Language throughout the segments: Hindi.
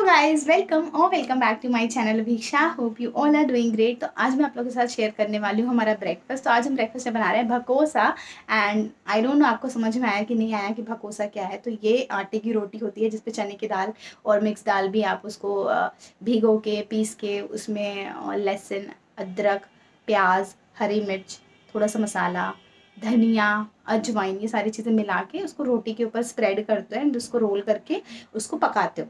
हेलो गाइस वेलकम और welcome back to my channel Abhiksha hope you all are doing great तो आज मैं आप लोगों के साथ शेयर करने वाली हूँ हमारा ब्रेकफास्ट तो आज हम ब्रेकफास्ट में बना रहे हैं भकोसा एंड आई डोंट नो आपको समझ में आया कि नहीं आया कि भकोसा क्या है? तो ये आटे की रोटी होती है जिसपे चने की दाल और मिक्स दाल भी आप उसको भिगो के, पीस के, उसमें लहसुन, अदरक, प्याज, हरी मिर्च, थोड़ा सा मसाला, धनिया, अजवाइन, ये सारी चीज़ें मिला के उसको रोटी के ऊपर स्प्रेड करते हैं एंड उसको रोल करके उसको पकाते हो।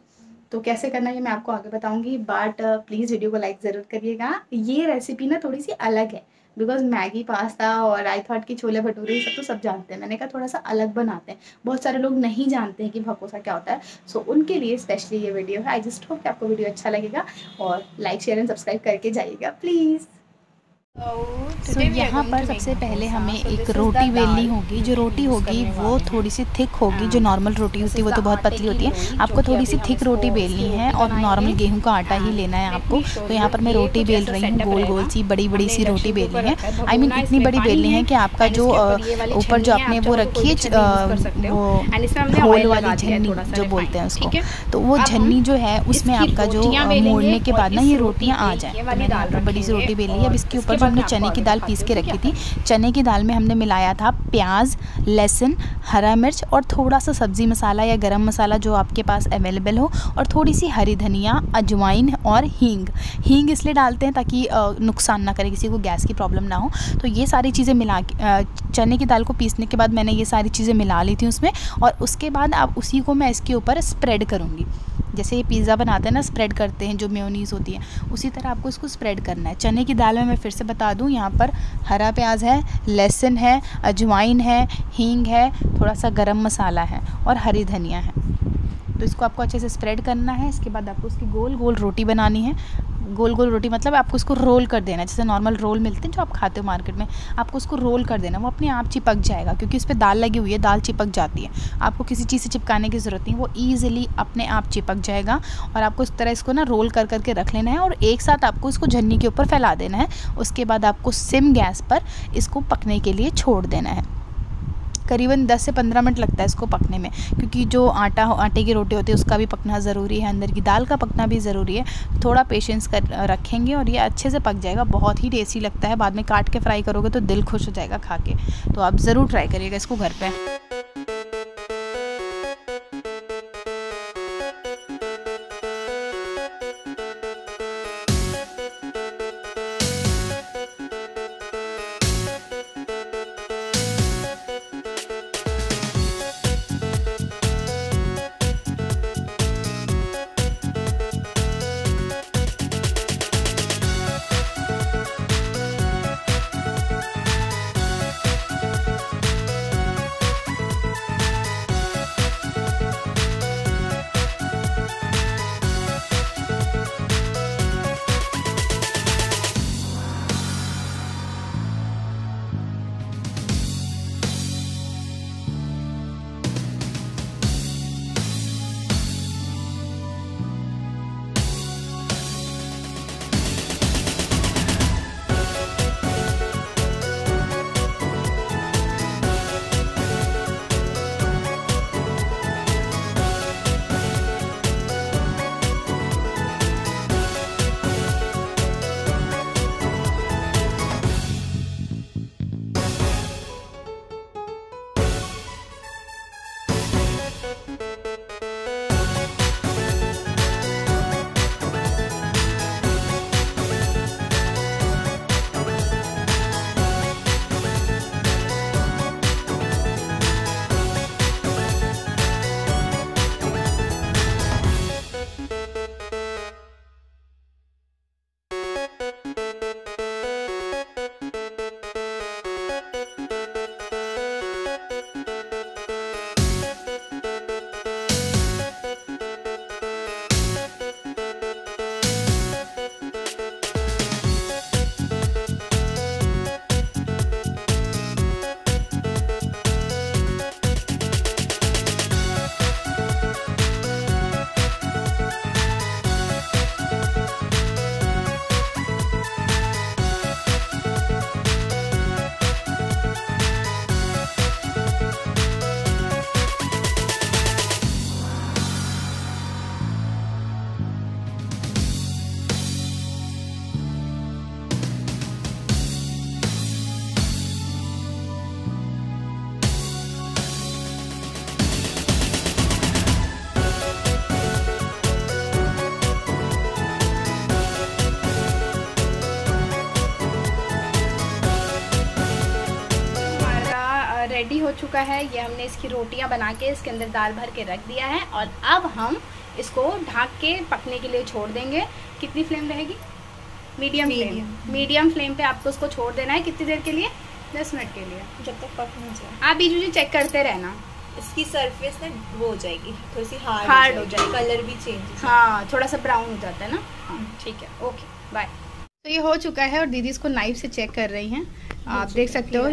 तो कैसे करना है मैं आपको आगे बताऊँगी बट प्लीज़ वीडियो को लाइक ज़रूर करिएगा। ये रेसिपी ना थोड़ी सी अलग है बिकॉज़ मैगी पास्ता और आई थॉट की छोले भटूरे ये सब तो सब जानते हैं। मैंने कहा थोड़ा सा अलग बनाते हैं। बहुत सारे लोग नहीं जानते हैं कि भकोसा क्या होता है सो so, उनके लिए स्पेशली ये वीडियो है। आई जस्ट होप कि आपको वीडियो अच्छा लगेगा और लाइक शेयर एंड सब्सक्राइब करके जाइएगा प्लीज़ सो so, यहाँ पर सबसे पहले हमें एक रोटी बेलनी होगी। जो रोटी होगी वो थोड़ी सी थिक होगी जो नॉर्मल रोटी होती है वो तो बहुत पतली होती है। आपको थोड़ी सी थिक रोटी बेलनी है और नॉर्मल गेहूँ का आटा ही लेना है आपको। तो यहाँ पर मैं रोटी बेल रही हूँ गोल गोल सी बड़ी बड़ी सी रोटी बेलनी है। आई मीन इतनी बड़ी बेलनी है। कि आपका जो ऊपर जो आपने वो रखी है वो होल वाली झन्नी जो बोलते हैं उसको तो वो झन्नी जो है उसमें आपका जो मोड़ने के बाद ना ये रोटियाँ आ जाए तो बड़ी सी रोटी बेली है अब इसके ऊपर हमने चने की दाल पीस के रखी थी। चने की दाल में हमने मिलाया था प्याज लहसुन हरा मिर्च और थोड़ा सा सब्ज़ी मसाला या गरम मसाला जो आपके पास अवेलेबल हो और थोड़ी सी हरी धनिया अजवाइन और हींग। हींग इसलिए डालते हैं ताकि नुकसान ना करे किसी को गैस की प्रॉब्लम ना हो। तो ये सारी चीज़ें मिला के चने की दाल को पीसने के बाद मैंने ये सारी चीज़ें मिला ली थी उसमें और उसके बाद अब उसी को मैं इसके ऊपर स्प्रेड करूँगी। जैसे ये पिज़्ज़ा बनाते हैं ना स्प्रेड करते हैं, जो मेयोनीज़ होती है, उसी तरह आपको इसको स्प्रेड करना है। चने की दाल में मैं फिर से बता दूँ, यहाँ पर हरा प्याज है, लहसुन है, अजवाइन है, हींग है थोड़ा सा गर्म मसाला है और हरी धनिया है। तो इसको आपको अच्छे से स्प्रेड करना है, इसके बाद आपको उसकी गोल गोल रोटी बनानी है। गोल गोल रोटी मतलब आपको उसको रोल कर देना जैसे नॉर्मल रोल मिलते हैं जो आप खाते हो मार्केट में, आपको उसको रोल कर देना वो अपने आप चिपक जाएगा, क्योंकि उस पर दाल लगी हुई है, दाल चिपक जाती है। आपको किसी चीज़ से चिपकाने की ज़रूरत नहीं, वो ईजिली अपने आप चिपक जाएगा और आपको इस तरह इसको ना रोल कर, करके रख लेना है और एक साथ आपको इसको झन्नी के ऊपर फैला देना है। उसके बाद आपको सिम गैस पर इसको पकने के लिए छोड़ देना है। करीबन 10 से 15 मिनट लगता है इसको पकने में, क्योंकि जो आटा आटे की रोटी होती है, उसका भी पकना ज़रूरी है, अंदर की दाल का पकना भी ज़रूरी है। थोड़ा पेशेंस कर, रखेंगे और ये अच्छे से पक जाएगा, बहुत ही टेस्टी लगता है, बाद में काट के फ्राई करोगे तो दिल खुश हो जाएगा खा के तो आप ज़रूर ट्राई करिएगा इसको घर पर चुका है ये हमने इसकी रोटियाँ बना के इसके अंदर दाल भर के रख दिया है और अब हम इसको ढक के पकने के लिए छोड़ देंगे। कितनी फ्लेम रहेगी? Medium flame. मीडियम। फ्लेम पे आपको उसको छोड़ देना है। कितनी देर के लिए? दस मिनट के लिए। जब तक पक नहीं जाए। आप बीच बीच चेक करते रहना। इसकी सरफेस ना वो हो जाएगी। थोड़ी सी हार्ड Hard हो जाएगी। कलर भी चेंज हाँ थोड़ा सा ब्राउन हो जाता है ना? हाँ। ठीक है। ओके बाय तो ये हो चुका है और दीदी इसको नाइफ से चेक कर रही हैं। आप देख सकते हो।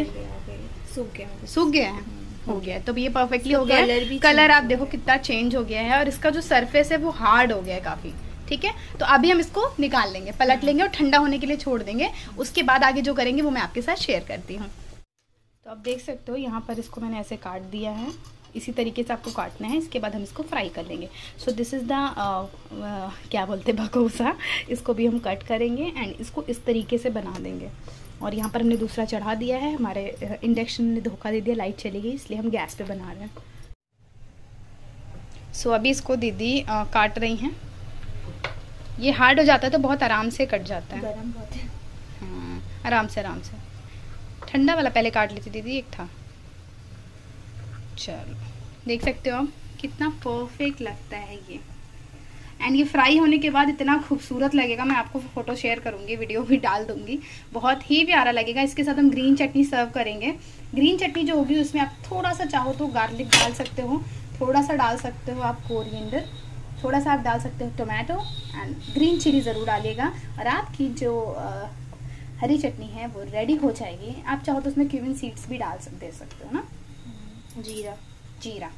सूख गया। सूख गया है? हो गया है। तो ये परफेक्टली हो गया कलर है भी कलर आप देखो कितना चेंज हो गया है और इसका जो सरफेस है वो हार्ड हो गया है काफ़ी ठीक है? तो अभी हम इसको निकाल लेंगे पलट लेंगे और ठंडा होने के लिए छोड़ देंगे। उसके बाद आगे जो करेंगे वो मैं आपके साथ शेयर करती हूँ। तो आप देख सकते हो यहाँ पर इसको मैंने ऐसे काट दिया है। इसी तरीके से आपको काटना है। इसके बाद हम इसको फ्राई कर लेंगे। सो दिस इज़ द क्या बोलते हैं भकोसा इसको भी हम कट करेंगे एंड इसको इस तरीके से बना देंगे। और यहाँ पर हमने दूसरा चढ़ा दिया है हमारे इंडक्शन ने धोखा दे दिया लाइट चली गई इसलिए हम गैस पे बना रहे हैं। सो अभी इसको दीदी अ, काट रही हैं। ये हार्ड हो जाता है तो बहुत आराम से कट जाता है। गरम बहुत है। हाँ, आराम से आराम से। ठंडा वाला पहले काट लेती दीदी एक था। चलो देख सकते हो आप कितना परफेक्ट लगता है ये। एंड ये फ्राई होने के बाद इतना खूबसूरत लगेगा मैं आपको फ़ोटो शेयर करूँगी वीडियो भी डाल दूँगी। बहुत ही प्यारा लगेगा। इसके साथ हम ग्रीन चटनी सर्व करेंगे। ग्रीन चटनी जो होगी उसमें आप थोड़ा सा चाहो तो गार्लिक डाल सकते हो थोड़ा सा डाल सकते हो आप कोरिएंडर थोड़ा सा आप डाल सकते हो टोमेटो एंड ग्रीन चिली ज़रूर डालिएगा। और आपकी जो अ, हरी चटनी है वो रेडी हो जाएगी। आप चाहो तो उसमें क्यूमिन सीड्स भी डाल सकते दे सकते हो ना? जीरा। जीरा।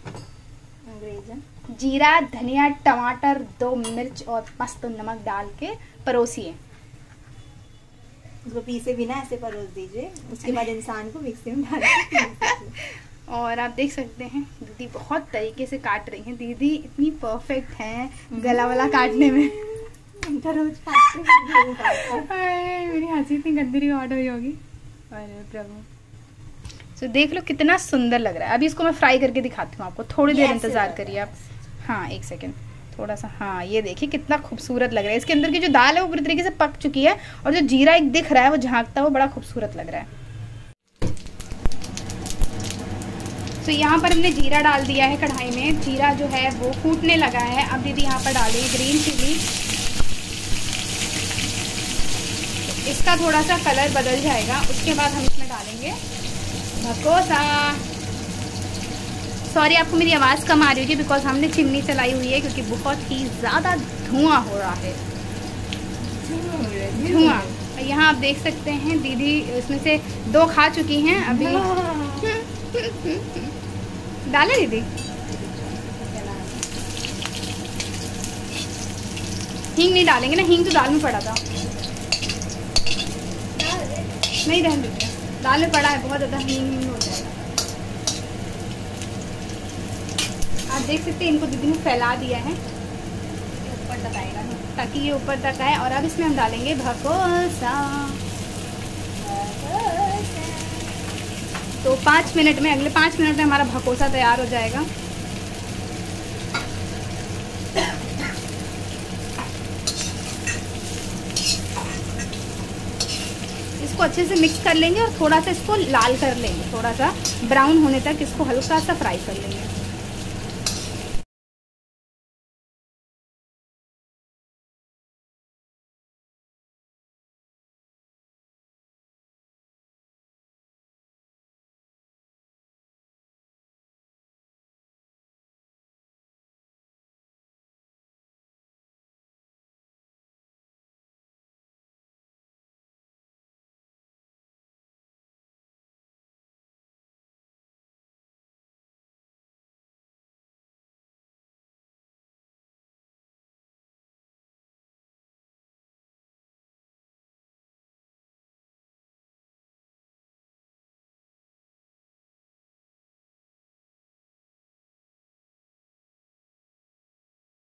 अंग्रेजन। जीरा धनिया टमाटर दो मिर्च और मस्त नमक डाल के परोसिए। उसको पीसे बिना ऐसे परोस दीजिए। उसके बाद इंसान को मिक्सी में डाल और आप देख सकते हैं दीदी बहुत तरीके से काट रही हैं। दीदी इतनी परफेक्ट हैं गला वाला काटने में। रोज काटते हैं, मेरी हँसी इतनी गंदी रिकॉर्ड हुई होगी। अरे प्रभु। तो देख लो कितना सुंदर लग रहा है। अभी इसको मैं फ्राई करके दिखाती हूँ आपको। थोड़ी देर इंतज़ार करिए आप। हाँ एक सेकेंड थोड़ा सा हाँ ये देखिए कितना खूबसूरत लग रहा है। इसके अंदर की जो दाल है वो पूरी तरीके से पक चुकी है और जो जीरा एक दिख रहा है वो झांकता है वो बड़ा खूबसूरत लग रहा है। तो यहाँ पर हमने जीरा डाल दिया है कढ़ाई में। जीरा जो है वो फूटने लगा है। अब दीदी यहाँ पर डाल रही ग्रीन चिली। इसका थोड़ा सा कलर बदल जाएगा। उसके बाद हम इसमें डालेंगे सॉरी आपको मेरी आवाज़ कम आ रही होगी बिकॉज़ हमने चिमनी चलाई हुई है क्योंकि बहुत ही ज़्यादा धुआँ हो रहा है। धुआँ। यहाँ आप देख सकते हैं दीदी इसमें से दो खा चुकी हैं अभी। डाले दीदी। हींग नहीं डालेंगे ना हींग तो दाल में पड़ा था। नहीं रहने देते दाल में पड़ा है, बहुत ज़्यादा हींग हींग हो जाएगा। आप देख सकते हैं, इनको दीदी ने फैला दिया है। ऊपर तक आएगा ताकि ये ऊपर तक आए, और अब इसमें हम डालेंगे भकोसा तो पाँच मिनट में, अगले पाँच मिनट में हमारा भकोसा तैयार हो जाएगा। इसको अच्छे से मिक्स कर लेंगे और थोड़ा सा इसको लाल कर लेंगे। थोड़ा सा ब्राउन होने तक इसको हल्का सा फ्राई कर लेंगे।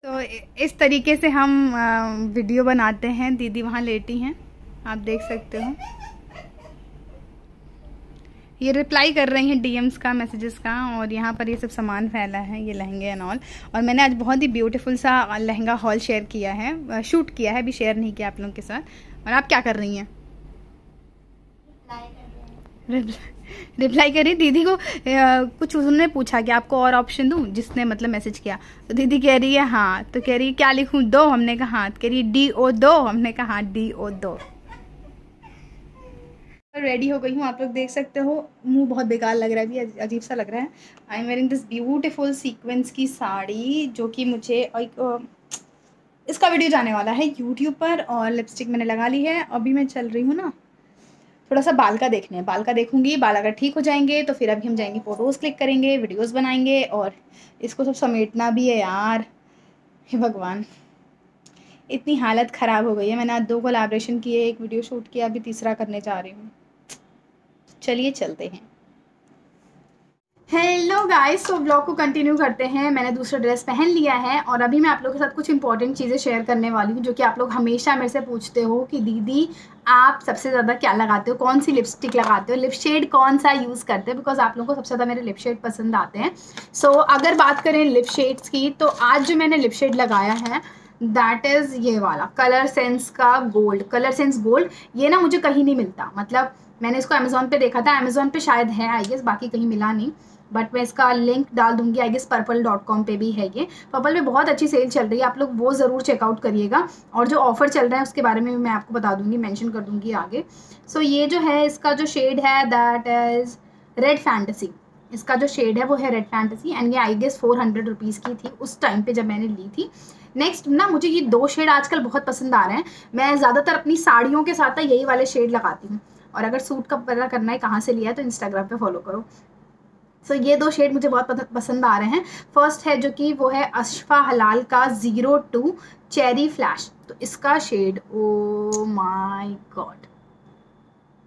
तो इस तरीके से हम वीडियो बनाते हैं। दीदी वहाँ लेटी हैं। आप देख सकते हो। ये रिप्लाई कर रही हैं डीएम्स का मैसेजेस का और यहाँ पर ये सब सामान फैला है ये लहंगे एंड ऑल और मैंने आज बहुत ही ब्यूटीफुल सा लहंगा हॉल शेयर किया है शूट किया है अभी शेयर नहीं किया आप लोगों के साथ। और आप क्या कर रही हैं? रिप्लाई करी दीदी को आ, कुछ उन्होंने पूछा कि आपको और ऑप्शन दूँ? जिसने मतलब मैसेज किया। तो दीदी कह रही है हाँ। तो कह रही है क्या लिखूं? दो। हमने कहा हाँ। कह रही है डी ओ दो। हमने कहा हाँ डी ओ दो रेडी हो गई हूँ। आप लोग देख सकते हो मुँह बहुत बेकार लग रहा है अभी अजीब सा लग रहा है। I am wearing this beautiful sequence की साड़ी जो कि मुझे एक इसका वीडियो जाने वाला है यूट्यूब पर और लिपस्टिक मैंने लगा ली है। अभी मैं चल रही हूँ ना थोड़ा सा बाल का देखने हैं। बाल का देखूँगी, बाल अगर ठीक हो जाएँगे तो फिर अभी हम जाएँगे फ़ोटोज़ क्लिक करेंगे वीडियोज़ बनाएँगे और इसको सब समेटना भी है यार। हे भगवान। इतनी हालत ख़राब हो गई है। मैंने आज दो कोलाब्रेशन किए, एक वीडियो शूट किया, अभी तीसरा करने जा रही हूँ। चलिए चलते हैं। हेलो गाइस तो ब्लॉग को कंटिन्यू करते हैं। मैंने दूसरा ड्रेस पहन लिया है और अभी मैं आप लोगों के साथ कुछ इंपॉर्टेंट चीज़ें शेयर करने वाली हूँ जो कि आप लोग हमेशा मेरे से पूछते हो कि दीदी आप सबसे ज़्यादा क्या लगाते हो? कौन सी लिपस्टिक लगाते हो? लिप शेड कौन सा यूज़ करते हो? बिकॉज़ आप लोगों को सबसे ज़्यादा मेरे लिप शेड पसंद आते हैं। सो so, अगर बात करें लिप शेड्स की तो आज जो मैंने लिप शेड लगाया है दैट इज़ ये वाला। कलर सेंस का गोल्ड कलर सेंस गोल्ड ये ना मुझे कहीं नहीं मिलता। मतलब मैंने इसको अमेजोन पे देखा था। अमेजोन पे शायद है आई गेस बाकी कहीं मिला नहीं। बट मैं इसका लिंक डाल दूँगी I guess purple dot com पर भी है ये। पर्पल में बहुत अच्छी सेल चल रही है आप लोग वो ज़रूर चेकआउट करिएगा। और जो ऑफ़र चल रहा है उसके बारे में भी मैं आपको बता दूँगी मैंशन कर दूँगी आगे। सो so, ये जो है इसका जो शेड है दैट इज़ रेड फैंटसी इसका जो शेड है वो है रेड फैंटसी एंड ये I guess four hundred rupees की थी उस टाइम पे जब मैंने ली थी। नेक्स्ट ना मुझे ये दो शेड आजकल बहुत पसंद आ रहे हैं। मैं ज़्यादातर अपनी साड़ियों के साथ यही वाले शेड लगाती हूँ। और अगर सूट का पता करना है कहाँ से लिया है तो इंस्टाग्राम पे फॉलो करो। सो so, ये दो शेड मुझे बहुत पसंद आ रहे हैं। फ़र्स्ट है जो कि वो है अशफा हलाल का ज़ीरो टू चेरी फ्लैश तो इसका शेड ओ माय गॉड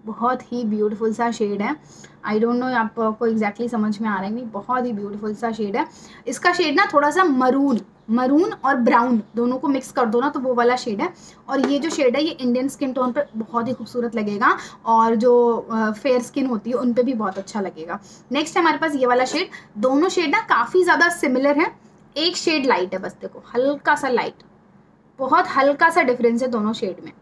बहुत ही ब्यूटीफुल सा शेड है। आई डोंट नो आपको एग्जैक्टली exactly समझ में आ रहा है नहीं, बहुत ही ब्यूटीफुल सा शेड है। इसका शेड ना थोड़ा सा मरून मरून और ब्राउन दोनों को मिक्स कर दो ना तो वो वाला शेड है। और ये जो शेड है, ये इंडियन स्किन टोन पे बहुत ही खूबसूरत लगेगा और जो फेयर स्किन होती है, उन पे भी बहुत अच्छा लगेगा। नेक्स्ट हमारे पास ये वाला शेड दोनों शेड ना काफ़ी ज़्यादा सिमिलर है। एक शेड लाइट है, बस देखो, हल्का सा लाइट बहुत हल्का सा डिफरेंस है दोनों शेड में।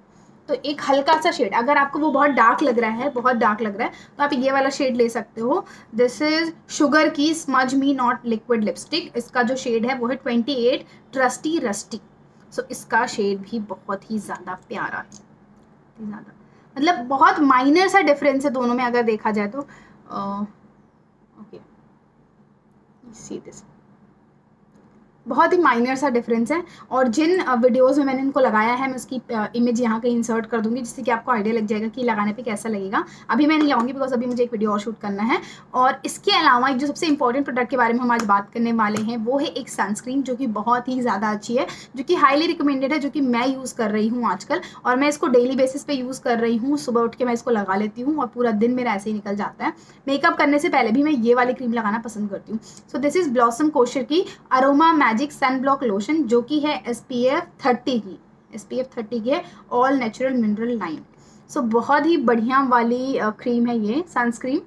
तो एक हल्का सा शेड अगर आपको वो बहुत डार्क लग रहा है, बहुत डार्क लग रहा है तो आप ये वाला शेड ले सकते हो। दिस इज़ शुगर की smudge me not liquid lipstick इसका जो शेड है, वो है twenty eight trusty rusty so इसका शेड भी बहुत ही ज़्यादा प्यारा है। ज़्यादा। मतलब बहुत माइनर सा डिफरेंस है दोनों में, अगर देखा जाए तो। ओके सी दिस बहुत ही माइनर सा डिफरेंस है। और जिन वीडियोस में मैंने इनको लगाया है, मैं उसकी इमेज यहाँ कहीं इंसर्ट कर दूँगी, जिससे कि आपको आइडिया लग जाएगा कि लगाने पे कैसा लगेगा। अभी मैं नहीं लगाऊँगी बिकॉज़ अभी मुझे एक वीडियो और शूट करना है। और इसके अलावा एक जो सबसे इंपॉर्टेंट प्रोडक्ट के बारे में हम आज बात करने वाले हैं, वो है एक सनस्क्रीन जो कि बहुत ही ज़्यादा अच्छी है, जो कि हाईली रिकमेंडेड है, जो कि मैं यूज़ कर रही हूँ आजकल। और मैं इसको डेली बेसिस पे यूज़ कर रही हूँ। सुबह उठ के मैं इसको लगा लेती हूँ और पूरा दिन मेरा ऐसे ही निकल जाता है। मेकअप करने से पहले भी मैं ये वाली क्रीम लगाना पसंद करती हूँ। So this is Blossom Kochhar की Aroma Magic sun block lotion जो कि है एस पी एफ़ थर्टी की। एस पी एफ़ थर्टी की है all natural mineral line so बहुत ही बढ़िया वाली क्रीम है ये सनस्क्रीन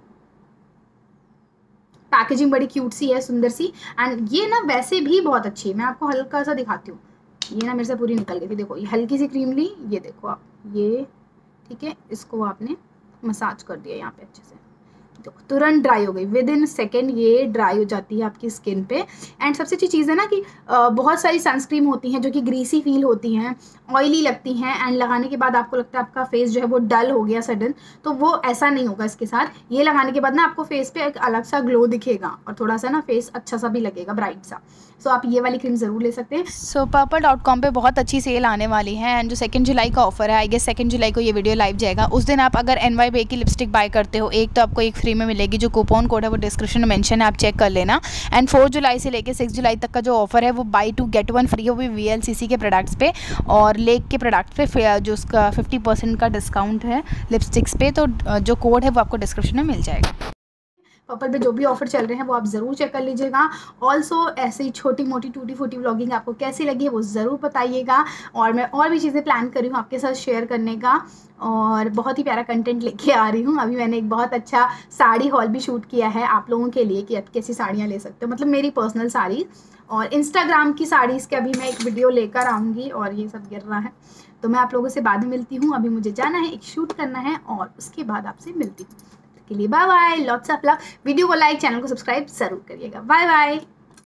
पैकेजिंग बड़ी क्यूट सी है, सुंदर सी। एंड ये ना वैसे भी बहुत अच्छी है। मैं आपको हल्का सा दिखाती हूँ। ये ना मेरे से पूरी निकल गई थी। देखो, ये हल्की सी क्रीम ली, ये देखो आप, ये, ठीक है, इसको आपने मसाज कर दिया यहाँ पे अच्छे से। तुरंत ड्राई हो गई। विद इन सेकेंड ये ड्राई हो जाती है आपकी स्किन पे। एंड सबसे अच्छी चीज़ है ना कि बहुत सारी सनस्क्रीम होती हैं जो कि ग्रीसी फील होती हैं ऑयली लगती हैं एंड लगाने के बाद आपको लगता है आपका फेस जो है वो डल हो गया सडन तो वो ऐसा नहीं होगा इसके साथ। ये लगाने के बाद ना आपको फेस पे एक अलग सा ग्लो दिखेगा और थोड़ा सा ना फेस अच्छा सा भी लगेगा ब्राइट सा। सो so, आप ये वाली क्रीम ज़रूर ले सकते हैं। सो पर्पल डॉट कॉम पर बहुत अच्छी सेल आने वाली है एंड जो सेकेंड जुलाई का ऑफ़र है आई गेस सेकेंड जुलाई को ये वीडियो लाइव जाएगा। उस दिन आप अगर एन वाई बे की लिपस्टिक बाय करते हो एक तो आपको एक फ्री में मिलेगी, जो कूपन कोड है, वो डिस्क्रिप्शन में मैंशन है, आप चेक कर लेना। एंड फोर जुलाई से लेकर सिक्स जुलाई तक का जो ऑफ़र है, वो buy two get one free हो भी वी के प्रोडक्ट्स पे और लेक के प्रोडक्ट पे जो उसका फिफ्टी परसेंट का डिस्काउंट है लिपस्टिक्स पे तो जो कोड है, वो आपको डिस्क्रिप्शन में मिल जाएगा। पर्पल पे जो भी ऑफ़र चल रहे हैं, वो आप ज़रूर चेक कर लीजिएगा। ऑल्सो ऐसे ही छोटी मोटी टूटी फूटी व्लॉगिंग आपको कैसी लगी है, वो ज़रूर बताइएगा। और मैं और भी चीज़ें प्लान करी हूँ आपके साथ शेयर करने का। और बहुत ही प्यारा कंटेंट लेके आ रही हूँ। अभी मैंने एक बहुत अच्छा साड़ी हॉल भी शूट किया है आप लोगों के लिए कि आप कैसी साड़ियाँ ले सकते हो। मतलब मेरी पर्सनल साड़ी। और इंस्टाग्राम की साड़ीज़ के अभी मैं एक वीडियो लेकर आऊँगी और ये सब गिर रहा है। तो मैं आप लोगों से बाद में मिलती हूँ। अभी मुझे जाना है, एक शूट करना है और उसके बाद आपसे मिलती हूँ। के लिए bye bye lots of love video को लाइक चैनल को सब्सक्राइब ज़रूर करिएगा. Bye bye